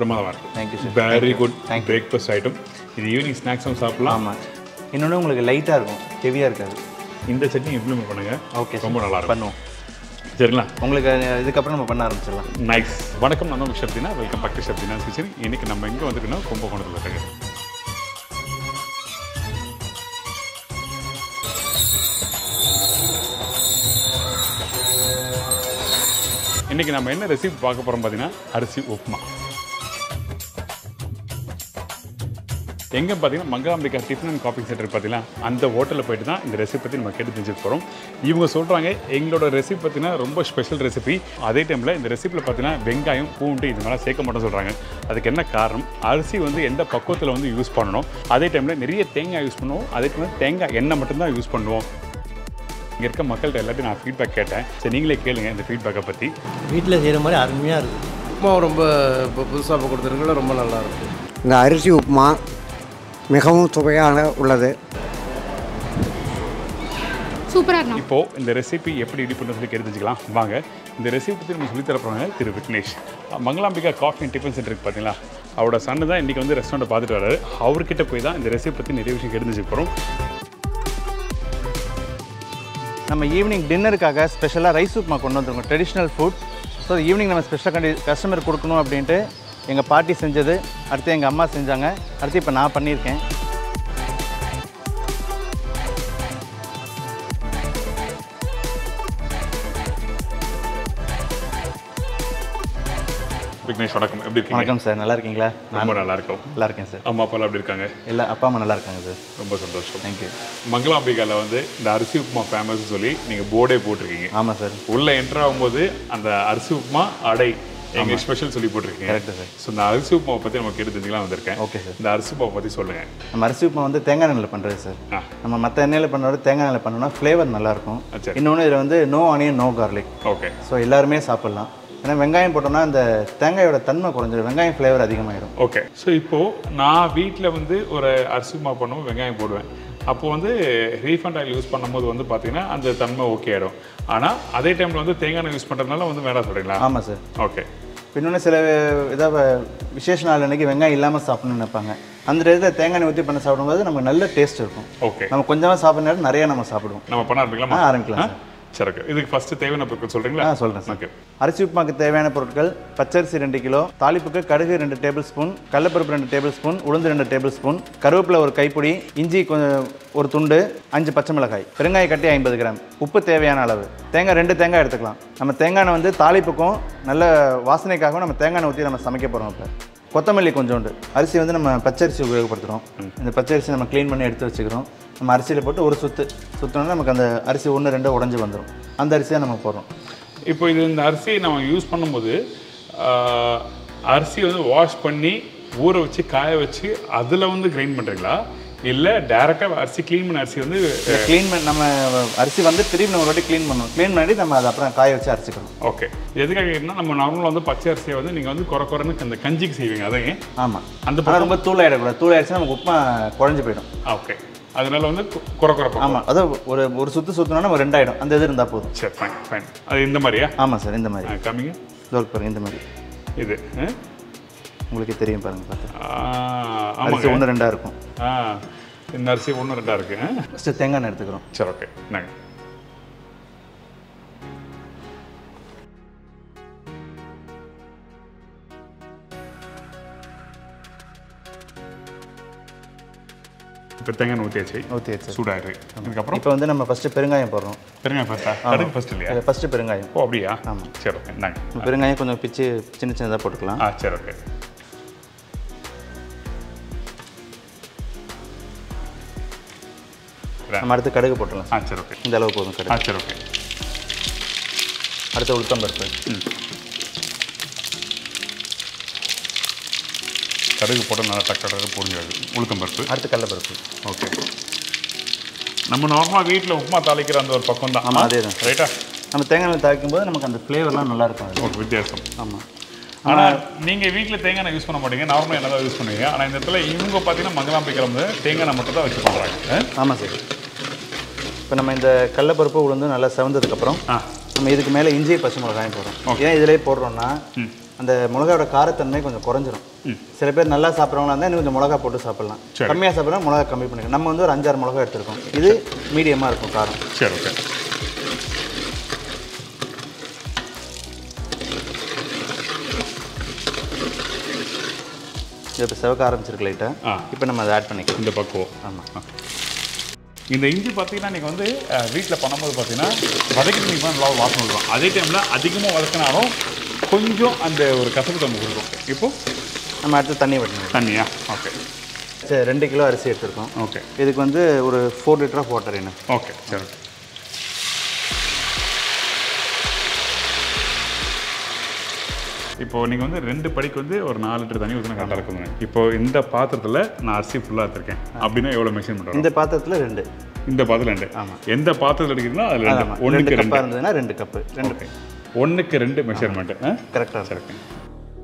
பிரமாதமாக இருக்கும் thank you sir very good breakfast item இது ஈவினிங் ஸ்நாக்ஸும் சாப்பிடலாம். ஆமாம் இன்னொன்று உங்களுக்கு லைட்டாக இருக்கும். ஹெவியாக இருக்காது. இந்த சட்னி இம்ப்ளிமெண்ட் பண்ணுங்க. ஓகே ரொம்ப நல்லா பண்ணுவோம். சரிங்களா? உங்களுக்கு இதுக்கப்புறம் நம்ம பண்ண ஆரம்பிச்சிடலாம். நைஸ் வணக்கம் நான் உங்கள் Shabdina welcome back to Shabdina kitchen இன்னைக்கு நம்ம எங்கே வந்துருக்கோம் கும்பகோணத்தில் இருக்காங்க. இன்னைக்கு நம்ம என்ன ரெசிபி பார்க்க போறோம் பார்த்தீங்கன்னா அரிசி உப்புமா. எங்கே பார்த்தீங்கன்னா Mangambika tiffin and coffee centre பார்த்தீங்கன்னா அந்த ஹோட்டலில் போயிட்டு தான் இந்த ரெசிபி பற்றி நம்ம கேட்டு தெரிஞ்சுக்க போகிறோம் இவங்க சொல்கிறாங்க எங்களோட ரெசிபி பார்த்தீங்கன்னா ரொம்ப ஸ்பெஷல் ரெசிபி அதே டைமில் இந்த ரெசிபியில் பார்த்தீங்கன்னா வெங்காயம் பூண்டு இது மாதிரிலாம் சேர்க்க மாட்டோம் சொல்கிறாங்க அதுக்கு என்ன காரணம்? அரிசி வந்து எந்த பக்குவத்தில் வந்து யூஸ் பண்ணணும்? அதே டைமில் நிறைய தேங்காய் யூஸ் பண்ணுவோம். அதே டைமில் தேங்காய் எண்ணெய் மட்டும்தான் யூஸ் பண்ணுவோம். இங்கே இருக்க மக்கள்கிட்ட எல்லாத்தையும் நான் ஃபீட்பேக் கேட்டேன். சரி நீங்களே கேளுங்க இந்த ஃபீட்பேக்கை பற்றி வீட்டில் செய்கிற மாதிரி அருமையாக இருக்குது உப்புமா ரொம்ப இப்போ புதுசாக இப்போ கொடுத்துருக்கல ரொம்ப நல்லா இருக்கு. இந்த அரிசி உப்புமா மிகவும் சுவையாக உள்ளது. சூப்பராக இருக்கும் இப்போது இந்த ரெசிபி எப்படி ரெடி பண்ண சொல்லி தெரிஞ்சுக்கலாம். வாங்க இந்த ரெசிபி பற்றி நம்ம சொல்லி தரப்போறாங்க திரு Vignesh. Mangalambika coffee and tiffin சென்டருக்கு பார்த்தீங்களா அவரோட சன்னு தான் இன்றைக்கி வந்து ரெஸ்டாரண்ட்டை பார்த்துட்டு வராரு அவர்கிட்ட போய் தான் இந்த ரெசிபி பற்றி நிறைய விஷயம் கேட்டு தெரிஞ்சுக்க போகிறோம் நம்ம ஈவினிங் டின்னருக்காக ஸ்பெஷலாக ரைஸ் உப்புமா கொண்டு வந்துருக்கோம். ட்ரெடிஷ்னல் ஃபுட் ஸோ ஈவினிங் நம்ம ஸ்பெஷலாக கண்டி கஸ்டமர் கொடுக்கணும் அப்படின்ட்டு எங்கள் பாட்டி செஞ்சது அடுத்து எங்கள் அம்மா செஞ்சாங்க. அடுத்து இப்போ நான் பண்ணியிருக்கேன். விக்னேஷ் வணக்கம். எப்படி இருக்கீங்க? வணக்கம் சார். நல்லா இருக்கீங்களா? ரொம்ப நல்லா இருக்கும் நல்லா இருக்கேன் சார். அம்மா அப்பாலாம் எப்படி இருக்காங்க? எல்லா அப்பா அம்மா நல்லா இருக்காங்க சார். ரொம்ப சந்தோஷம். தேங்க்யூ மங்களாம்பிகாவில் வந்து இந்த அரிசி உப்புமா ஃபேமஸ் சொல்லி நீங்கள் போர்டே போட்டிருக்கீங்க. ஆமாம் சார். உள்ளே என்ட்ரு ஆகும்போது அந்த அரிசி உப்புமா அடை. எங்க ஸ்பெஷல் சொல்லி போட்டிருக்கீங்க. கரெக்டு சார் ஸோ இந்த அரிசி உப்புமாவை பற்றி நம்ம கேட்டு தெரிஞ்சுக்கலாம் வந்திருக்கேன். ஓகே சார் இந்த அரிசி உப்புமாவை பற்றி சொல்லுங்கள் நம்ம அரிசி உப்புமா வந்து தேங்காய் எண்ணெயில் பண்ணுறது சார். நம்ம மற்ற எண்ணெயில் பண்ணுறது தேங்காய் எண்ணெயில் பண்ணோம்னா ஃப்ளேவர் நல்லாயிருக்கும். இன்னொன்று இதில் வந்து no onion no garlic okay so எல்லாருமே சாப்பிட்லாம். ஏன்னா வெங்காயம் போட்டோம்னா இந்த தேங்காயோட தன்மை குறைஞ்சிடும் வெங்காயம் ஃப்ளேவர் அதிகமாகிடும் ஓகே ஸோ இப்போது நான் வீட்டில் வந்து ஒரு அரிசி உப்புமா பண்ணும்போது வெங்காயம் போடுவேன். அப்போ வந்து ரீஃபண்ட் ஆயில் யூஸ் பண்ணும்போது வந்து பார்த்தீங்கன்னா அந்த தன்மை ஓகே ஆயிடும். ஆனால் அதே டைமில் வந்து தேங்காய் எண்ணெய் யூஸ் பண்ணுறதுனால வந்து வேண்டாம் சொல்கிறீங்களா ஆமாம் சார் ஓகே இன்னொன்று சில இதாக விசேஷ நாள் அன்னைக்கு வெங்காயம் இல்லாமல் சாப்பிடணும்னு நினைப்பாங்க. அந்த இதில் தேங்காய் எண்ணெய் ஊற்றி பண்ண சாப்பிடும்போது நமக்கு நல்ல டேஸ்ட் இருக்கும். ஓகே நம்ம கொஞ்சமாக சாப்பிட்ற நேரம் நிறையா நம்ம சாப்பிடுவோம். நம்ம பண்ண ஆரம்பிக்கலாமா? ஆரம்பிக்கலாம் சார் சரி ஓகே இதுக்கு ஃபஸ்ட்டு தேவையான பொருட்கள் சொல்கிறீங்களா ஆ சொல்கிறேன் ஓகே அரிசி உப்புமாக்கு தேவையான பொருட்கள் பச்சரிசி ரெண்டு கிலோ தாளிப்புக்கு கடுகு ரெண்டு டேபிள் ஸ்பூன் கடலப்பருப்பு ரெண்டு டேபிள் ஸ்பூன் உளுந்து ரெண்டு டேபிள் ஸ்பூன் கருவேப்பிலை ஒரு கைப்பிடி இஞ்சி கொஞ்சம் ஒரு துண்டு அஞ்சு பச்சை மிளகாய் பெருங்காய கட்டி ஐம்பது கிராம். உப்பு தேவையான அளவு. தேங்காய் ரெண்டு தேங்காய் எடுத்துக்கலாம். நம்ம தேங்காய் வந்து தாளிப்புக்கும் நல்ல வாசனைக்காகவும் நம்ம தேங்காய் ஊற்றி நம்ம சமைக்க போகிறோம் இப்போ கொத்தமல்லி கொஞ்சோண்டு அரிசி வந்து நம்ம பச்சரிசி உபயோகப்படுத்துகிறோம் இந்த பச்சரிசி நம்ம க்ளீன் பண்ணி எடுத்து வச்சுக்கிறோம். நம்ம அரிசியில் போட்டு ஒரு சுத்து. சுத்தோன்னா நமக்கு அந்த அரிசி ஒன்று ரெண்டு உடஞ்சி வந்துடும் அந்த அரிசியாக நம்ம போடுறோம். இப்போ இது இந்த அரிசியை நம்ம யூஸ் பண்ணும்போது அரிசி வந்து வாஷ் பண்ணி ஊற வச்சு காய வச்சு அதில் வந்து கிரைண்ட் பண்ணுறீங்களா இல்லை டேரெக்டாக அரிசி க்ளீன் பண்ண அரிசி வந்து க்ளீன் பண்ணி நம்ம அரிசி வந்து திரும்பி நம்ம ஒரு வாட்டி க்ளீன் பண்ணுவோம். க்ளீன் பண்ணி நம்ம அதை அப்புறம் காய வச்சு அரைச்சிக்கணும். ஓகே எதுக்காக கேட்டீங்கன்னா நம்ம நார்மலாக வந்து பச்சை அரிசியை வந்து நீங்கள் வந்து குறை குறைன்னு அந்த கஞ்சிக்கு செய்வீங்க அதையே ஆமாம் அந்த ஆனால் ரொம்ப தூளாயிடக்கூடாது தூளாயிடுச்சுன்னா நமக்கு உப்புமா குழஞ்சு போயிடும். ஓகே அதனால வந்து குறை குறை பக்கம். ஆமாம் அதான் ஒரு ஒரு சுற்று சுற்றினோன்னா நம்ம ரெண்டாயிடும். அந்த இது இருந்தால் போதும். சரி ஃபைன் ஃபைன் அது இந்த மாதிரியா? ஆமாம் சார் இந்த மாதிரி. காமிங்க இதோ பாருங்க இந்த மாதிரி. இது? உங்களுக்கு தெரியும் பாருங்க பார்த்து. ஒன்று ரெண்டாக இருக்கும். ஆ இந்த அரிசி ஒன்று ரெண்டாக இருக்கு ஆ? ஃபஸ்ட்டு தேங்காய் எண்ணெய் எடுத்துக்கிறோம். சரி ஓகே நாங்கள் இப்போ தேங்காய் ஊற்றியாச்சு ஊற்றி வச்சு சூடாயிரு அதுக்கப்புறம் இப்போ வந்து நம்ம ஃபஸ்ட்டு பெருங்காயம் போடுறோம். பெருங்காயம் ஃபர்ஸ்டா கடுகு ஃபர்ஸ்ட் இல்லையா? ஃபஸ்ட்டு பெருங்காயம். ஓ அப்படியா? ஆமாம். சரி ஓகே நாங்கள் பெருங்காயம் கொஞ்சம் பிச்சு சின்ன சின்னதாக போட்டுக்கலாம். ஆ சரி ஓகே நம்ம அடுத்து கடுகு போட்டுடலாம். ஆ சரி ஓகே. இந்த அளவு போதும் ஆ கடுகு சரி ஓகே. அடுத்து உளுத்தம் பருப்பு. கடுகு போட்டு நல்லா டக்கு டக்கு உளுத்தம் பருப்பு. அடுத்து கடலைப்பருப்பு. ஓகே. நம்ம நார்மலாக வீட்டில் உப்புமா தாளிக்கிற அந்த ஒரு பக்கம் தான். ஆமாம், அதேதான். ரைட்டா நம்ம தேங்காய் எண்ணெய் தாளிக்கும் போது நமக்கு அந்த ஃப்ளேவர்லாம் நல்லா இருக்கும் அது ஒரு வித்தியாசம். ஆமாம் ஆனால் நீங்கள் வீட்டில் தேங்காய் எண்ணெய் யூஸ் பண்ண மாட்டீங்க. நார்மலாக என்ன தான் யூஸ் பண்ணுவீங்க. ஆனால் இந்த இடத்துல இவங்க பார்த்தீங்கன்னா மங்கலாம் கிளம்பு தேங்காய் மட்டும் தான் வச்சு பண்ணுறாங்க ஆமாம் சார். இப்போ நம்ம இந்த கடலப்பருப்பு உளுந்து நல்லா செவந்ததுக்கப்புறம் நம்ம இதுக்கு மேலே இஞ்சி பச்சை மிளகாயும் போடுறோம். ஏன் இதிலே போடுறோம்னா அந்த மிளகாயோட காரத்தன்மை கொஞ்சம் குறைஞ்சிரும். சில பேர் நல்லா சாப்பிட்றவங்களா இருந்தால் இன்னும் கொஞ்சம் மிளகா போட்டு சாப்பிடலாம். கம்மியாக சாப்பிட்றா மிளகா கம்மி பண்ணிக்கலாம். நம்ம வந்து ஒரு அஞ்சாறு மிளகா எடுத்திருக்கோம். இது மீடியமாக இருக்கும் காரம். சரி ஓகே. இது இப்போ செவக்க ஆரம்பிச்சிருக்கு. லைட்டாக இப்போ நம்ம அதை ஆட் பண்ணிக்கலாம். இந்த பக்குவம். ஆமாம் இந்த இஞ்சி பார்த்தீங்கன்னா நீங்கள் வந்து வீட்டில் பண்ணும்போது பார்த்தீங்கன்னா வதக்கிட்டு நீங்கள் நல்லா வாசனை விடுவோம் அதே டைமில் அதிகமாக வதக்கினாலும் கொஞ்சம் அந்த ஒரு கசப்பு தன்மை கொடுக்கும். இப்போ? நம்ம அடுத்து தண்ணி விடணும் தண்ணியா? ஓகே சரி ரெண்டு கிலோ அரிசி எடுத்திருக்கோம். ஓகே இதுக்கு வந்து ஒரு ஃபோர் லிட்டர் ஆஃப் வாட்டர் வேணும். ஓகே சரி. இப்போ நீங்கள் வந்து ரெண்டு படிக்கு வந்து ஒரு நாலு லிட்டர் தண்ணி ஊற்றினா கரெக்டாக இருக்குங்க. இப்போ இந்த பாத்திரத்தில் நான் அரிசி ஃபுல்லாக எடுத்திருக்கேன். அப்படின்னா எவ்வளோ மெஷின் பண்ணுறோம் இந்த பாத்திரத்தில் ரெண்டு. இந்த பாத்திரம் ரெண்டு. ஆமாம். எந்த பாத்திரத்தில் எடுக்கிறீங்களோ அதில் ரெண்டு. ஒன்றுக்கு ரெண்டு இருந்ததுன்னா ரெண்டு கப்பு ரெண்டு. ஒன்றுக்கு ரெண்டு மெஷர்மெண்ட்டு கரெக்டாக இருக்கும்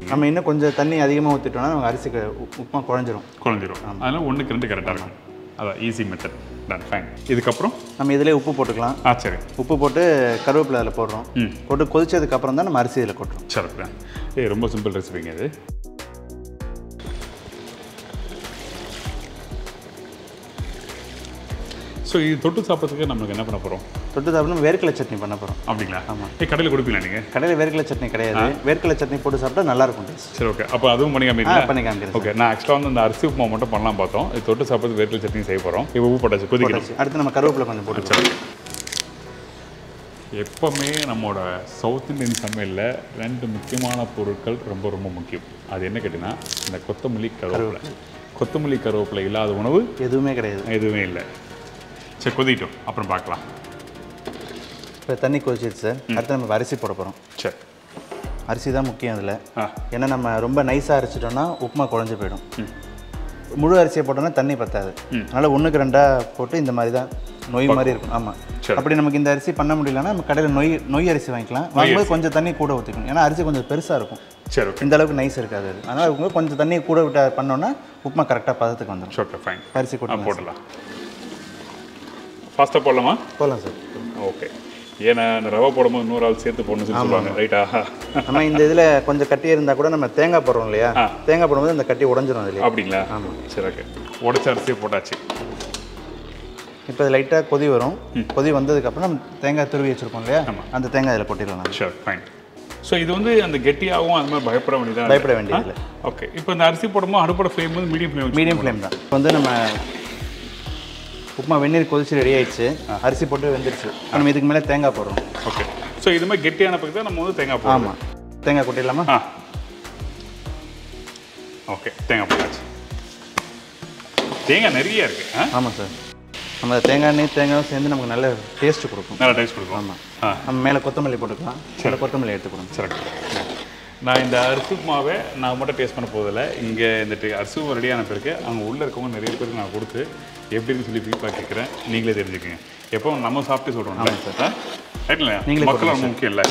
நம்ம இன்னும் கொஞ்சம் தண்ணி அதிகமாக ஊற்றிட்டோம்னா நமக்கு உப்- உப்புமா குழஞ்சிரும் குழஞ்சிரும் அதனால் ஒன்றுக்கு ரெண்டு கரெக்டாக இருக்கும். அதான் ஈஸி மெத்தட் டன் ஃபைன் இதுக்கப்புறம்? நம்ம இதிலே உப்பு போட்டுக்கலாம். ஆ சரி. உப்பு போட்டு கருவேப்பிலை அதில் போடுறோம். ம். போட்டு கொதிச்சதுக்கு அப்புறம் தான் நம்ம அரிசி இதில் கொட்டுறோம். சரி ஏய் ரொம்ப சிம்பிள் ரெசிபிங்க இது. ஸோ இது தொட்டு சாப்பிட்றதுக்கு நம்மளுக்கு என்ன பண்ண போகிறோம் தொட்டு சாப்பிட்டு வேர்க்கடலை சட்னி பண்ண போகிறோம் அப்படிங்களா? ஏய் கடையில் கொடுப்பீங்களா நீங்கள் கடையில் வேர்க்கடலை சட்னி கிடையாது. வேர்க்கடலை சட்னி போட்டு சாப்பிட்டா நல்லா இருக்கும் சரி ஓகே அப்போ அதுவும் பண்ணி காமிங்களா பண்ணி காமிக்கிறேன் ஓகே நான் ஆக்சுவலாக வந்து அந்த அரிசி உப்புமா மட்டும் பண்ணலாம் பார்த்தோம். இது தொட்டு சாப்பிட்றது வேர்க்கல் சட்னி செய்ய போகிறோம் இப்போ உப்பு போட்டாச்சு கொதிக்கணும் சார். அடுத்து நம்ம கருவேப்பிலை கொஞ்சம் போட்டுக்கலாம் எப்போவுமே நம்மளோட சவுத் இந்தியன் சமையலில் ரெண்டு முக்கியமான பொருட்கள் ரொம்ப ரொம்ப முக்கியம். அது என்ன கேட்டிங்கன்னா இந்த கொத்தமல்லி கருவேப்பிலை. கொத்தமல்லி கருவேப்பிலை இல்லாத உணவு எதுவுமே கிடையாது. எதுவுமே இல்லை. சரி கொதிட்டோம் அப்புறம் பார்க்கலாம். இப்போ தண்ணி கொதிச்சிருச்சு. சார் அடுத்து நம்ம அரிசி போட போகிறோம் சரி. அரிசி தான் முக்கியம் அதில் ஆ. ஏன்னா நம்ம ரொம்ப நைஸாக அரைச்சிட்டோம்னா உப்புமா குழஞ்சு போயிடும். முழு அரிசியை போட்டோம்னா தண்ணி பத்தாது. அதனால் ஒன்றுக்கு ரெண்டாக போட்டு இந்த மாதிரி தான் நொய் மாதிரி இருக்கும். ஆமாம். அப்படி நமக்கு இந்த அரிசி பண்ண முடியலன்னா நம்ம கடையில் நொய் நொய் அரிசி வாங்கிக்கலாம். வாங்கும்போது கொஞ்சம் தண்ணி கூட ஊற்றிக்கணும் ஏன்னா அரிசி கொஞ்சம் பெருசாக இருக்கும். சரி இந்த அளவுக்கு நைஸ் இருக்காது அது. அதனால் கொஞ்சம் தண்ணி கூட விட்டு பண்ணோன்னா உப்புமா கரெக்டாக பதத்துக்கு வந்துடும் அரிசி கொட்டலாம் போடலாம் ஃபாஸ்ட்டாக போடலாமா? போகலாம் சார். ஓகே ஏன்னா இந்த ரவை போடும்போது நூறு ஆள் சேர்த்து போடணும்னு சொல்லி சொல்லுவாங்க. ரைட்டா நம்ம இந்த இதில் கொஞ்சம் கட்டி இருந்தால் கூட நம்ம தேங்காய் போடுறோம் இல்லையா. தேங்காய் போடும்போது அந்த கட்டி உடஞ்சிரும் அதுலேயே. அப்படிங்களா? சரி ஓகே உடச்ச அரிசியை போட்டாச்சு. இப்போ இது லைட்டாக கொதி வரும். கொதி வந்ததுக்கப்புறம் நம்ம தேங்காய் துருவி வச்சுருக்கோம் இல்லையா? அந்த தேங்காய் இதில் கொட்டிடலாம். ஷூர் ஃபைன் ஸோ இது வந்து அந்த கெட்டியாகவும் அது மாதிரி பயப்பட வேண்டியதா பயப்பட வேண்டியதில்லை. ஓகே இப்போ இந்த அரிசி போடும்போது அடுப்போட ஃப்ளேம் வந்து மீடியம் ஃப்ளேம் மீடியம் ஃப்ளேம் தான். வந்து நம்ம உப்புமா வெந்நீர் கொதிச்சு ரெடி ஆயிடுச்சு. அரிசி போட்டு வெந்துருச்சு. நம்ம இதுக்கு மேலே தேங்காய் போடுறோம். ஓகே. ஸோ இது மாதிரி கெட்டியான பக்கம் தான் நம்ம வந்து தேங்காய் போடுவோம் ஆமாம் தேங்காய் கொட்டிடலாமா? ஆ. ஓகே தேங்காய் போட்டாச்சு. தேங்காய் நிறைய இருக்கு ஆ? ஆமாம் சார். நம்ம தேங்காய் எண்ணெய் தேங்காயும் சேர்ந்து நமக்கு நல்ல டேஸ்ட் கொடுக்கும். நல்லா டேஸ்ட் கொடுக்கும். ஆமாம் ஆ. நம்ம மேலே கொத்தமல்லி போட்டுக்கலாம். சில கொத்தமல்லி எடுத்து கொடுங்க. சரி. நான் இந்த அரிசி உப்புமாவை நான் மட்டும் டேஸ்ட் பண்ண போதில்ல இங்கே இந்த அரிசி ரெடியான பிறகு அவங்க உள்ளே இருக்கவங்க நிறைய பேருக்கு நான் கொடுத்து எப்படின்னு சொல்லி ஃபீட்பேக் கேட்குறேன். நீங்களே தெரிஞ்சுக்கங்க. எப்போ நம்ம சாப்பிட்டு சொல்கிறோம் சார். ரைட் இல்லையா? நீங்களே மக்கள் ரொம்ப முக்கியம் இல்லை.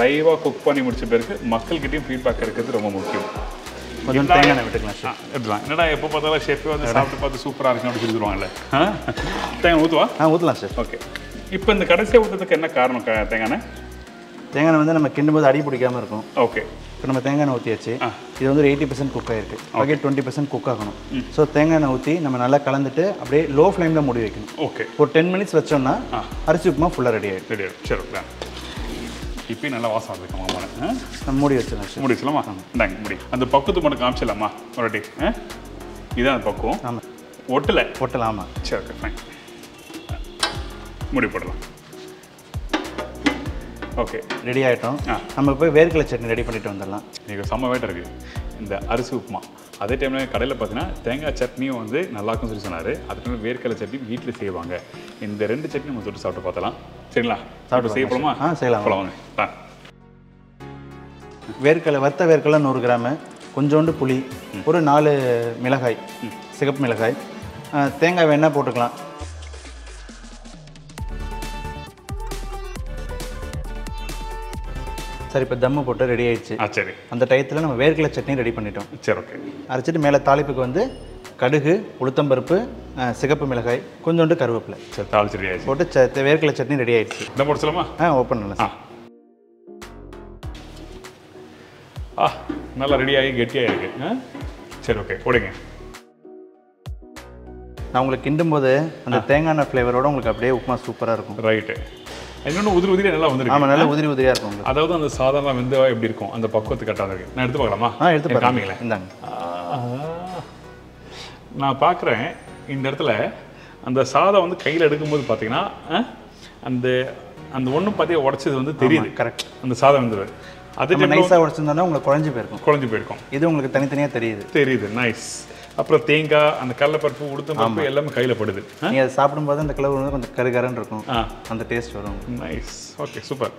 லைவாக குக் பண்ணி முடிச்ச பிறகு மக்கள்கிட்டயும் ஃபீட்பேக் இருக்கிறது ரொம்ப முக்கியம். கொஞ்சம் தேங்காய் எண்ணெய் விட்டுக்கலாம் எடுத்துலாம் என்னடா எப்போ பார்த்தாலும் ஷெஃப் வந்து சாப்பிட்டு பார்த்து சூப்பராக அப்படி சொல்லிடுவாங்கல்ல? தேங்காய் ஊற்றுவா ஆ ஊற்றலாம் சார். ஓகே இப்போ இந்த கடைசியாக ஊற்றுறதுக்கு என்ன காரணம் தேங்காய்? தேங்காய் வந்து நம்ம கிண்டும்போது அடி பிடிக்காம இருக்கும். ஓகே இப்போ நம்ம தேங்காய் எண்ணெய் ஊற்றியாச்சு இது வந்து ஒரு எயிட்டி பர்சன்ட் குக் ஆயிருக்கு. பாக்கெட் டுவெண்ட்டி பர்சன்ட் குக் ஆகணும். ஸோ தேங்காய் எண்ணெய் ஊற்றி நம்ம நல்லா கலந்துட்டு அப்படியே லோ ஃப்ளேமில் மூடி வைக்கணும். ஓகே ஒரு டென் மினிட்ஸ் வச்சோம்னா அரிசி உப்புமா ஃபுல்லாக ரெடி ஆகிடும் ரெடி ஆகிடும் சரி இப்பயும் நல்லா வாசம் இருக்கு மாமான நம்ம மூடி வச்சிடலாம் முடி சொல்லலாமா இந்தாங்க முடி. அந்த பக்குவத்து மட்டும் காமிச்சிடலாமா? ஒரு ஆ? இதான் அந்த பக்குவம். ஆமாம் ஒட்டலை? போட்டலாம் ஆமாம் சரி ஓகே ஃபைன் முடி போடலாம் ஓகே ரெடி ஆகிட்டோம் ஆ. நம்ம போய் வேர்க்கடலை சட்னி ரெடி பண்ணிட்டு வந்துடலாம். நீங்கள் செம்ம வேட்டை இருக்குது இந்த அரிசி உப்புமா. அதே டைமில் கடையில் பார்த்தீங்கன்னா தேங்காய் சட்னியும் வந்து நல்லா இருக்கும்னு சொல்லி சொன்னார். அது டைம் வேர்க்கடலை சட்னி வீட்டில் செய்வாங்க. இந்த ரெண்டு சட்னி நம்ம தொட்டு சாப்பிட்டு பார்த்தலாம் சரிங்களா? சாப்பிட்டு செய்ய போலாமா ஆ, செய்யலாம். ஆ. வேர்க்கடலை வறுத்த வேர்க்கடலை நூறு கிராமு கொஞ்சோண்டு புளி ஒரு நாலு மிளகாய் சிகப்பு மிளகாய் தேங்காய் வேணால் போட்டுக்கலாம். சரி இப்போ தம்மு போட்டு ரெடி ஆயிடுச்சு. ஆ சரி. அந்த டயத்தில் நம்ம வேர்க்கடலை சட்னி ரெடி பண்ணிட்டோம். சரி ஓகே அரைச்சிட்டு மேலே தாளிப்புக்கு வந்து கடுகு உளுத்தம்பருப்பு சிகப்பு மிளகாய் கொஞ்சோண்டு கருவேப்பிலை. சரி தாளிச்சு ரெடி ஆயிடுச்சு. போட்டு ச வேர்க்கடலை சட்னி ரெடி ஆயிடுச்சு. இதை போட்டு ஆ ஓப்பன் பண்ணலாம் ஆ. சார் ஆ நல்லா ரெடியாகி கெட்டியாக இருக்கு. ஆ? சரி ஓகே போடுங்க. நான் உங்களுக்கு கிண்டும் போது அந்த தேங்காய் ஃப்ளேவரோட உங்களுக்கு அப்படியே உப்புமா சூப்பராக இருக்கும். ரைட்டு இன்னொன்று உதிரி உதிரி நல்லா வந்துருக்கு. ஆமாம் நல்லா உதிரி உதிரியாக இருக்கும் அதாவது அந்த சாதாரண வெந்தவா எப்படி இருக்கும்? அந்த பக்குவத்துக்கு கரெக்டாக நான் எடுத்து பார்க்கலாமா? ஆ எடுத்து காமிங்களேன். இந்தாங்க. நான் பார்க்குறேன் இந்த இடத்துல அந்த சாதம் வந்து கையில் எடுக்கும்போது பார்த்தீங்கன்னா அந்த அந்த ஒன்று பார்த்தீங்க உடச்சது வந்து தெரியுது. கரெக்ட் அந்த சாதம் வந்து அதே நம்ம டைம் நைஸாக உடச்சிருந்தோம்னா உங்களுக்கு குழஞ்சி போயிருக்கும். குழஞ்சு போயிருக்கும். இது உங்களுக்கு தனித்தனியாக தெரியுது. தெரியுது. நைஸ் அப்புறம் தேங்காய் அந்த கடலைப்பருப்பு உளுத்தம் பருப்பு எல்லாமே கையில் படுது. நீங்கள் அதை சாப்பிடும்போது அந்த கிளவு வந்து கொஞ்சம் கருகரன்னு இருக்கும். அந்த டேஸ்ட் வரும் நைஸ் ஓகே சூப்பர்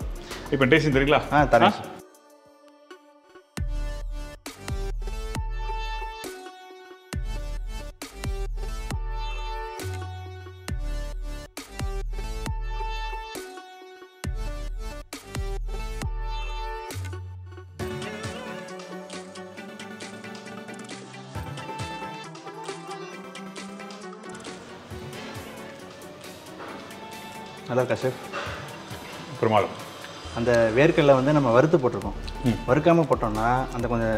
இப்போ டேஸ்ட் தெரியுங்களா? ஆ தரேன் நல்லா இருக்கா ஷெஃப் பிரமாதம் அந்த வேர்க்கடலை வந்து நம்ம வறுத்து போட்டிருக்கோம். வறுக்காமல் போட்டோம்னா அந்த கொஞ்சம்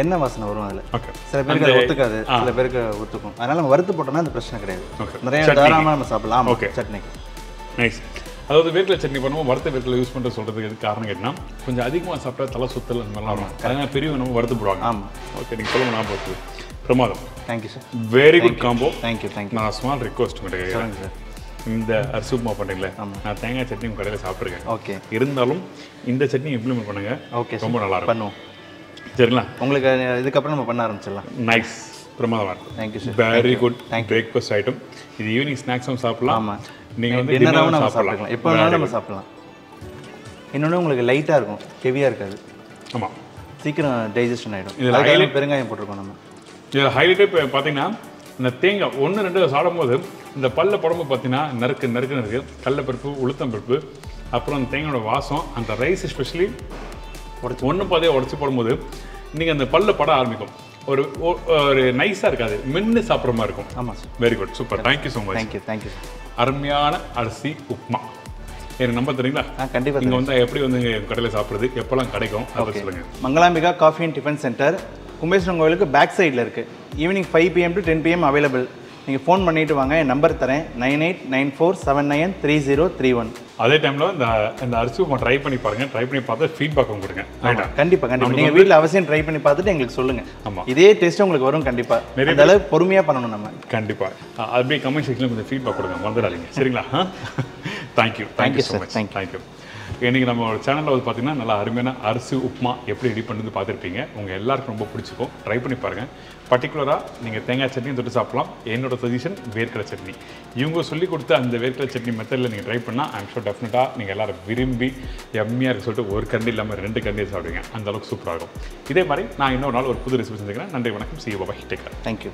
எண்ணெய் வாசனை வரும் அதில். ஓகே சில பேருக்கு அது ஒத்துக்காது. சில பேருக்கு ஒத்துக்கும். அதனால நம்ம வறுத்து போட்டோம்னா அந்த பிரச்சனை கிடையாது. நிறைய. தாராளமாக நம்ம சாப்பிடலாம். சட்னிக்கு. நைஸ் அதாவது வேர்க்கடலை சட்னி பண்ணுவோம். வறுத்த வேர்க்கடலை யூஸ் பண்ணுறது சொல்கிறதுக்கு எதுக்கு காரணம் கேட்டினா கொஞ்சம் அதிகமாக சாப்பிட்டா தலை சுத்தல் அந்த மாதிரிலாம் வரும். அதனால் பெரியவங்க நம்ம வறுத்து போடுவாங்க. ஆமாம் ஓகே நீங்கள் சொல்லுங்க ஞாபகம் இருக்குது பிரமாதம் thank you sir very good combo thank you thank you நான் ஸ்மால் ரிக்வஸ்ட் உங்கள்கிட்ட சொல்லுங்க சார் இந்த அரிசி உப்புமா பண்ணுறீங்களே நான் தேங்காய் சட்னி உங்கள் கடையில் சாப்பிட்ருக்கேன் ஓகே. இருந்தாலும் இந்த சட்னி இம்ப்ளிமெண்ட் பண்ணுங்க. ஓகே ரொம்ப நல்லா பண்ணுவோம். சரிங்களா? உங்களுக்கு இதுக்கப்புறம் நம்ம பண்ண ஆரம்பிச்சிடலாம். நைஸ் இருக்கும். Thank you sir very good breakfast item இது ஈவினிங் ஸ்நாக்ஸும் சாப்பிடலாம். ஆமாம் நீங்கள் வந்து டின்னராகவும் நம்ம சாப்பிடலாம். எப்போ வேணாலும் நம்ம சாப்பிடலாம். இன்னொன்று உங்களுக்கு லைட்டாக இருக்கும். ஹெவியாக இருக்காது. ஆமாம் சீக்கிரம் டைஜஷன் ஆகிடும் இதுல highlight- பெருங்காயம் போட்டிருக்கோம் நம்ம. இதில் ஹைலைட்டே இப்போ பார்த்தீங்கன்னா இந்த தேங்காய் ஒன்று ரெண்டு சாப்பிடும்போது இந்த பல்ல புடம்பு பார்த்தீங்கன்னா நறுக்கு நறுக்கு நறுக்கு. கடலப்பருப்பு உளுத்தம் பருப்பு அப்புறம் அந்த தேங்காயோட வாசம் அந்த ரைஸ் எஸ்பெஷலி உடச்சி ஒன்று பாதையை உடச்சி போடும்போது நீங்கள் அந்த பல்ல பட ஆரம்பிக்கும். ஒரு ஒரு நைஸாக இருக்காது. மென்று சாப்பிட்ற மாதிரி இருக்கும். ஆமாம் sir very good super thank you so much thank you thank you அருமையான அரிசி உப்மா எனக்கு நம்ப தெரியுங்களா கண்டிப்பாக இங்கே வந்து எப்படி வந்து கடையில் சாப்பிட்றது எப்போல்லாம் கிடைக்கும் அதை பத்தி சொல்லுங்க. Mangalambika coffee and tiffin centre Kumbeswaram கோவிலுக்கு பேக் சைடில் இருக்குது evening five PM to ten PM available நீங்கள் ஃபோன் பண்ணிட்டு வாங்க. என் நம்பர் தரேன். Nine eight nine four seven nine three zero three one அதே டைமில் இந்த இந்த அரிசி உப்மா ட்ரை பண்ணி பாருங்க. ட்ரை பண்ணி பார்த்து ஃபீட்பேக் கொடுங்க. கண்டிப்பாக கண்டிப்பாக நீங்கள் வீட்டில் அவசியம் ட்ரை பண்ணி பார்த்துட்டு எங்களுக்கு சொல்லுங்கள் ஆமா. இதே டேஸ்ட் உங்களுக்கு வரும் கண்டிப்பாக நிறைய அளவுக்கு பொறுமையாக பண்ணணும் நம்ம. கண்டிப்பாக அப்படியே கமெண்ட் செக்ஷனில் கொஞ்சம் ஃபீட்பேக் கொடுங்க. மறந்துடாதீங்க. சரிங்களா? Thank you thank you so. Much. Thank you இன்றைக்கி நம்ம சேனலில் வந்து பார்த்தீங்கன்னா நல்லா அருமையான அரிசி உப்புமா எப்படி ரெடி பண்ணுறது பார்த்துருப்பீங்க. உங்கள் எல்லாருக்கும் ரொம்ப பிடிச்சிக்கும் ட்ரை பண்ணி பாருங்கள் பர்டிகுலராக நீங்கள் தேங்காய் சட்னியும் தொட்டு சாப்பிடலாம். என்னோட சஜஷன் வேர்க்கடை சட்னி. இவங்க சொல்லி கொடுத்த அந்த வேர்க்கடை சட்னி மெத்தடில் நீங்கள் ட்ரை பண்ணால் ஐம் ஷோர் டெஃபினட்டாக நீங்கள் எல்லோரும் விரும்பி எம்மியாக இருக்க சொல்லிட்டு ஒரு கண்டி இல்லாமல் ரெண்டு கண்டி சாப்பிடுவீங்க. அந்த அளவுக்கு சூப்பராக இருக்கும். இதே மாதிரி நான் இன்னொரு நாள் ஒரு புது ரெசிபி செஞ்சுக்கிறேன். நன்றி வணக்கம். C Baba taker thank you